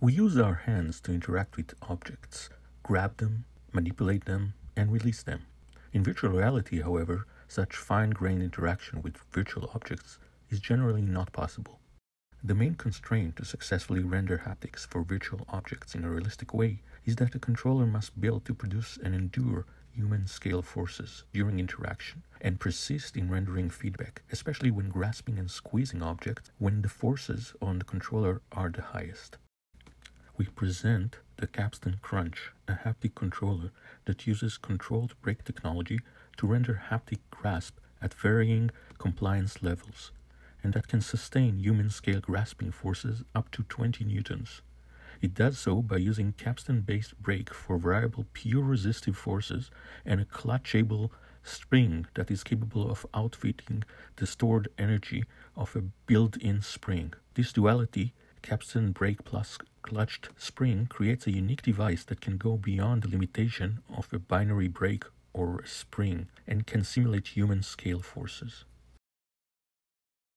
We use our hands to interact with objects, grab them, manipulate them, and release them. In virtual reality, however, such fine-grained interaction with virtual objects is generally not possible. The main constraint to successfully render haptics for virtual objects in a realistic way is that the controller must be able to produce and endure human scale forces during interaction and persist in rendering feedback, especially when grasping and squeezing objects when the forces on the controller are the highest. We present the Capstan Crunch, a haptic controller that uses controlled brake technology to render haptic grasp at varying compliance levels and that can sustain human scale grasping forces up to 20 newtons. It does so by using capstan based brake for variable pure resistive forces and a clutchable spring that is capable of outfitting the stored energy of a built in spring. This duality, capstan brake plus clutched spring, creates a unique device that can go beyond the limitation of a binary brake or a spring and can simulate human scale forces.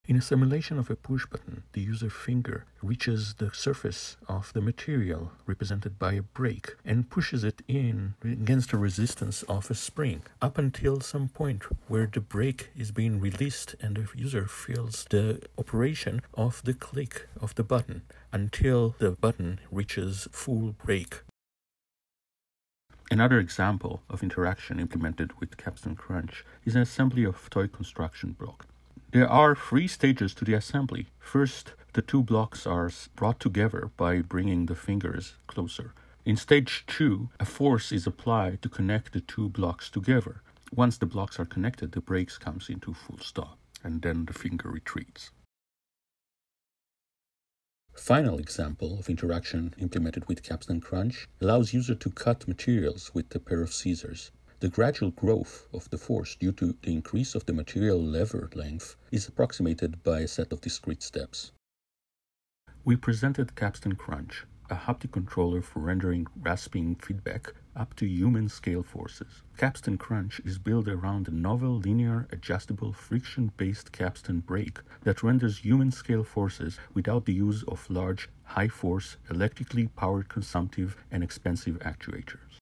In a simulation of a push button, the user finger reaches the surface of the material represented by a brake and pushes it in against the resistance of a spring up until some point where the brake is being released and the user feels the operation of the click of the button until the button reaches full brake. Another example of interaction implemented with Capstan Crunch is an assembly of toy construction block. There are three stages to the assembly. First, the two blocks are brought together by bringing the fingers closer. In stage two, a force is applied to connect the two blocks together. Once the blocks are connected, the brakes comes into full stop, and then the finger retreats. Final example of interaction implemented with Capstan Crunch allows user to cut materials with a pair of scissors. The gradual growth of the force due to the increase of the material lever length is approximated by a set of discrete steps. We presented Capstan Crunch, a haptic controller for rendering grasping feedback up to human scale forces. Capstan Crunch is built around a novel linear adjustable friction based capstan brake that renders human scale forces without the use of large, high force, electrically powered consumptive and expensive actuators.